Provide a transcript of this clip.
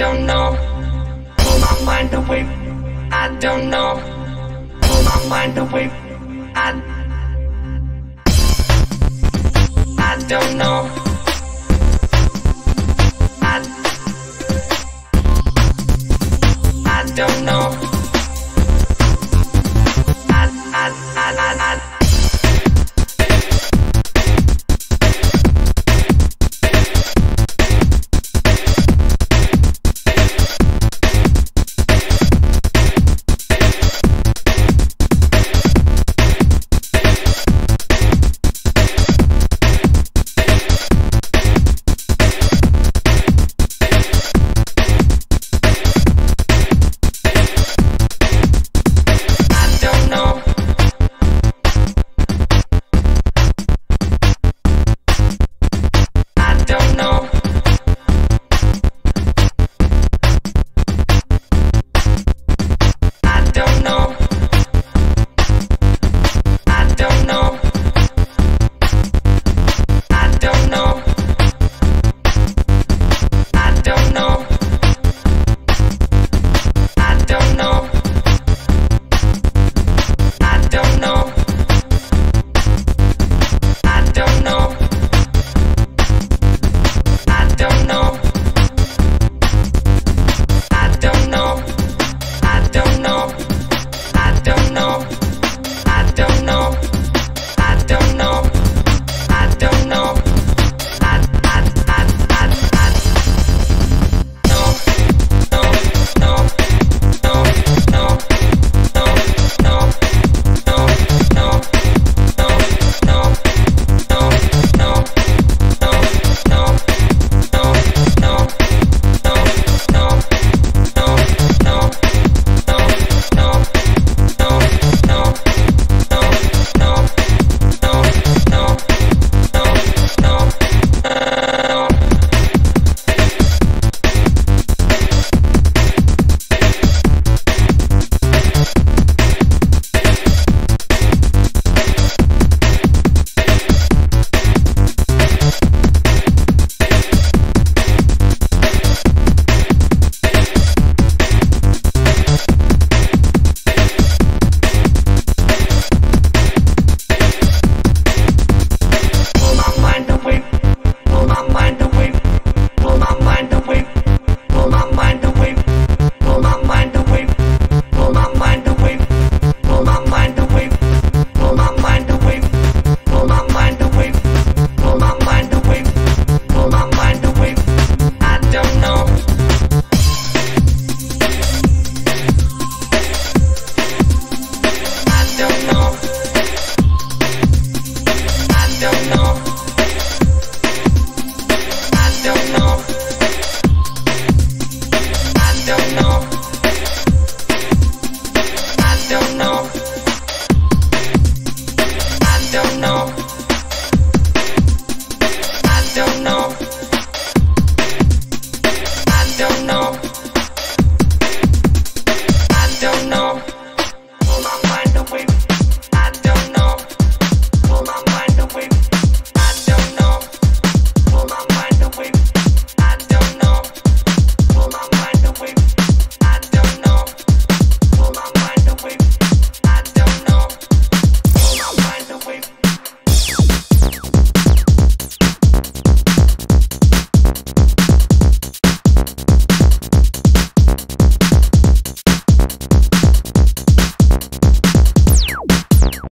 don't know. Pull my mind away. I don't know. Pull my mind away. I I don't know. don't know. don't